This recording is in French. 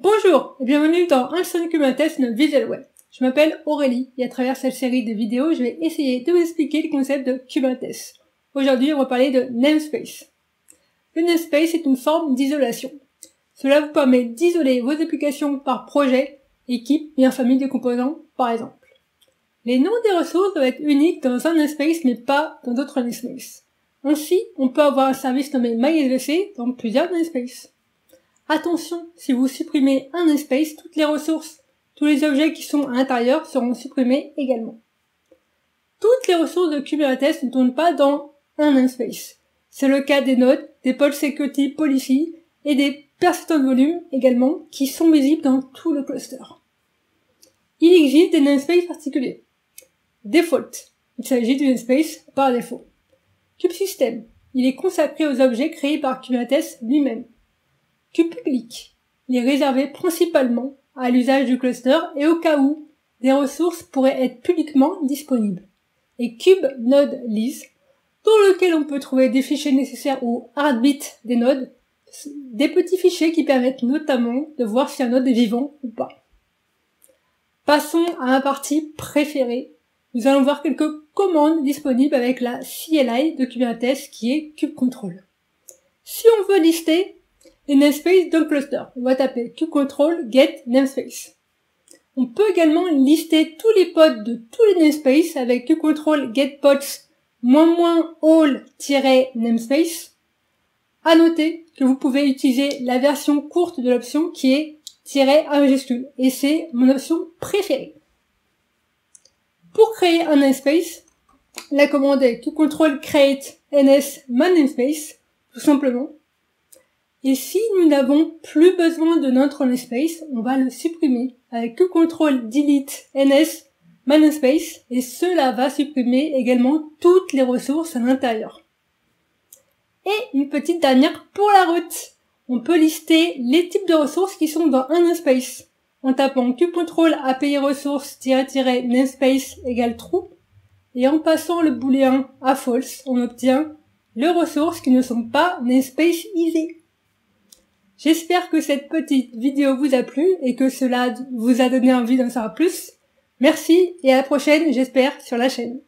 Bonjour et bienvenue dans Instant Kubernetes notre Visual Web. Je m'appelle Aurélie et à travers cette série de vidéos, je vais essayer de vous expliquer le concept de Kubernetes. Aujourd'hui, on va parler de namespace. Le namespace est une forme d'isolation. Cela vous permet d'isoler vos applications par projet, équipe et en famille de composants, par exemple. Les noms des ressources doivent être uniques dans un namespace mais pas dans d'autres namespaces. Ainsi, on peut avoir un service nommé MySVC dans plusieurs namespaces. Attention, si vous supprimez un namespace, toutes les ressources, tous les objets qui sont à l'intérieur seront supprimés également. Toutes les ressources de Kubernetes ne tournent pas dans un namespace. C'est le cas des nodes, des Pod Security Policy et des persistants de volume également qui sont visibles dans tout le cluster. Il existe des namespaces particuliers. Default. Il s'agit du namespace par défaut. Kubesystem. Il est consacré aux objets créés par Kubernetes lui-même. Kubepublic. Il est réservé principalement à l'usage du cluster et au cas où des ressources pourraient être publiquement disponibles. Et Kube Node List, dans lequel on peut trouver des fichiers nécessaires au heartbeat des nodes, des petits fichiers qui permettent notamment de voir si un node est vivant ou pas. Passons à ma partie préférée, nous allons voir quelques commandes disponibles avec la CLI de Kubernetes qui est kubectl. Si on veut lister les namespaces d'un cluster, on va taper kubectl get namespace. On peut également lister tous les pods de tous les namespaces avec kubectl get pods all-namespace. À noter que vous pouvez utiliser la version courte de l'option qui est -a majuscule et c'est mon option préférée. Pour créer un namespace, la commande est to control create ns man namespace, tout simplement. Et si nous n'avons plus besoin de notre namespace, on va le supprimer avec to control delete ns namespace et cela va supprimer également toutes les ressources à l'intérieur. Et une petite dernière pour la route. On peut lister les types de ressources qui sont dans un namespace en tapant kubectl API ressource-namespace égale true et en passant le booléen à false, on obtient les ressources qui ne sont pas namespace isées. J'espère que cette petite vidéo vous a plu et que cela vous a donné envie d'en savoir plus. Merci et à la prochaine, j'espère, sur la chaîne.